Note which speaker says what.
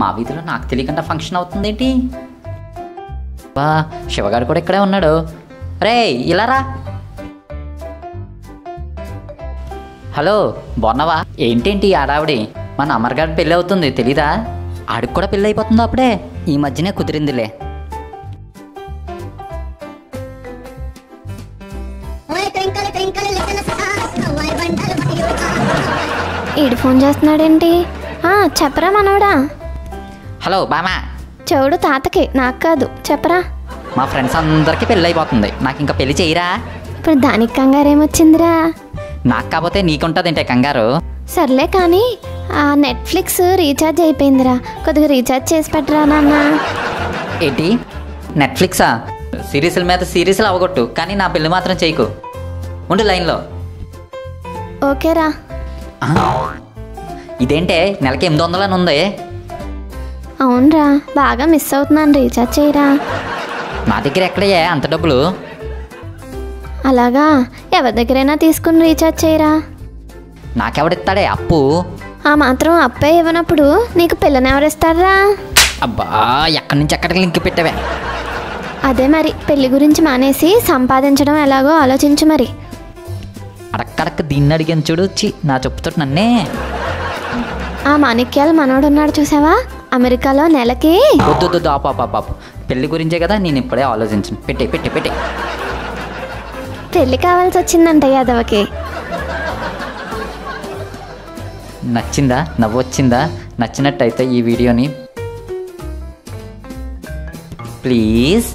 Speaker 1: మా వీధిలో నాకు తెలియకుండా ఫంక్షన్ అవుతుంది ఏంటి బా శివగారు కూడా ఇక్కడే ఉన్నాడు. రే ఇలా రా. హలో బాగున్నావా? ఏంటేంటి ఈ ఆడావిడి? మన అమర్గారి పెళ్ళి అవుతుంది తెలీదా? ఆడికి కూడా పెళ్ళి అయిపోతుందో అప్పుడే? ఈ మధ్యనే కుదిరిందిలే.
Speaker 2: ఈడు ఫోన్ చేస్తున్నాడేంటి? చెప్పరా మనవడా?
Speaker 1: హలో బామా.
Speaker 2: చెవుడు తాతకి నాకు కాదు. చెప్పరా?
Speaker 1: మా ఫ్రెండ్స్ అందరికీ పెళ్ళి అయిపోతుంది నాకు ఇంకా పెళ్ళి చేయరా?
Speaker 2: ఇప్పుడు దానికి కంగారు ఏమొచ్చిందిరా
Speaker 1: నాకు కాకపోతే నీకుంటుందంటే కంగారు?
Speaker 2: సర్లే కానీ ఆ నెట్ఫ్లిక్స్ రీఛార్జ్ అయిపోయిందిరా. కొద్దిగా రీఛార్జ్ చేసి పెట్టరా నాన్న?
Speaker 1: ఏంటి? నెట్ఫ్లిక్సా? సిరీస్ల మీద సిరీస్లు అవగొట్టు. కానీ నా పెళ్ళి మాత్రం చేయకు. ఉండు లైన్లో.
Speaker 2: ఓకేరా.
Speaker 1: ఇదేంటే నెలకి ఎనిమిది వందలని ఉంది.
Speaker 2: అవునరా బాగా మిస్ అవుతున్నాను రీఛార్జ్ చేయరా?
Speaker 1: నా దగ్గర ఎక్కడయ్యా అంత డబ్బులు?
Speaker 2: అలాగా? ఎవరి దగ్గరైనా తీసుకుని రీఛార్జ్ చేయరా?
Speaker 1: నాకెవడిస్తాడే అప్పు?
Speaker 2: ఆ మాత్రం అప్పే ఇవ్వనప్పుడు నీకు పిల్లని ఎవరిస్తారా
Speaker 1: అబ్బా ఎక్కడి నుంచి ఎక్కడికి లింక్ పెట్టావే?
Speaker 2: అదే మరి పెళ్ళి గురించి మానేసి సంపాదించడం ఎలాగో ఆలోచించు మరి.
Speaker 1: అడక్కడక్క దీన్ని అడిగాను చూడు చి నా చెప్పుతో నన్నే.
Speaker 2: ఆ మాణిక్యాల మనోడు ఉన్నాడు చూసావా? అమెరికాలో నెలకి.
Speaker 1: వద్దు ఆపు పెళ్ళి గురించే కదా నేను ఇప్పుడే ఆలోచించను. పెట్టే పెట్టే పెట్టే.
Speaker 2: పెళ్ళి కావాల్సి వచ్చిందంట యాదవకి.
Speaker 1: నచ్చిందా? నవ్వు వచ్చిందా నచ్చినట్టయితే ఈ వీడియోని ప్లీజ్